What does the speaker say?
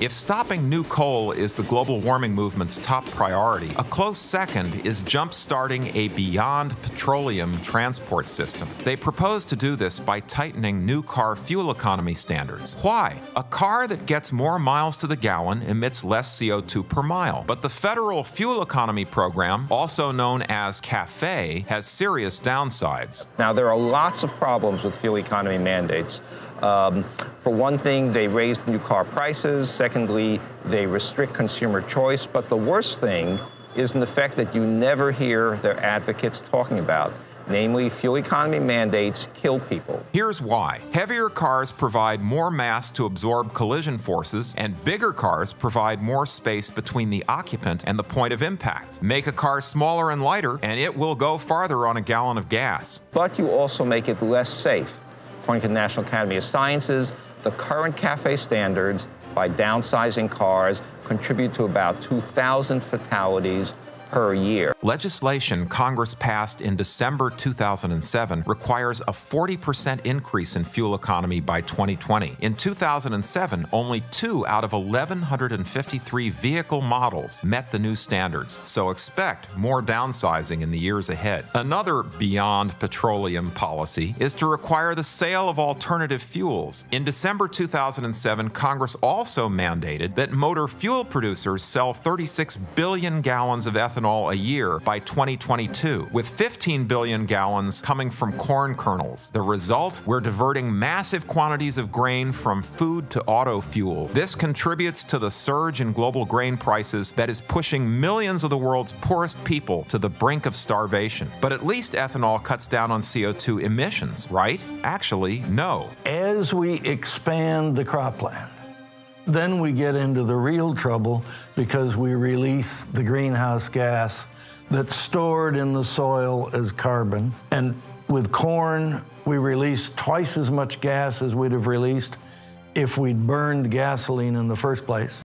If stopping new coal is the global warming movement's top priority, a close second is jump-starting a beyond petroleum transport system. They propose to do this by tightening new car fuel economy standards. Why? A car that gets more miles to the gallon emits less CO2 per mile. But the federal fuel economy program, also known as CAFE, has serious downsides. Now, there are lots of problems with fuel economy mandates. Um, for one thing, they raise new car prices. Secondly, they restrict consumer choice. But the worst thing is in the fact that you never hear their advocates talking about. Namely, fuel economy mandates kill people. Here's why. Heavier cars provide more mass to absorb collision forces, and bigger cars provide more space between the occupant and the point of impact. Make a car smaller and lighter, and it will go farther on a gallon of gas. But you also make it less safe. According to the National Academy of Sciences, the current CAFE standards, by downsizing cars, contribute to about 2,000 fatalities per year. Legislation Congress passed in December 2007 requires a 40% increase in fuel economy by 2020. In 2007, only two out of 1,153 vehicle models met the new standards, so expect more downsizing in the years ahead. Another beyond petroleum policy is to require the sale of alternative fuels. In December 2007, Congress also mandated that motor fuel producers sell 36 billion gallons of ethanol ethanol a year by 2022, with 15 billion gallons coming from corn kernels. The result? We're diverting massive quantities of grain from food to auto fuel. This contributes to the surge in global grain prices that is pushing millions of the world's poorest people to the brink of starvation. But at least ethanol cuts down on CO2 emissions, right? Actually, no. As we expand the cropland, then we get into the real trouble because we release the greenhouse gas that's stored in the soil as carbon. And with corn, we release twice as much gas as we'd have released if we'd burned gasoline in the first place.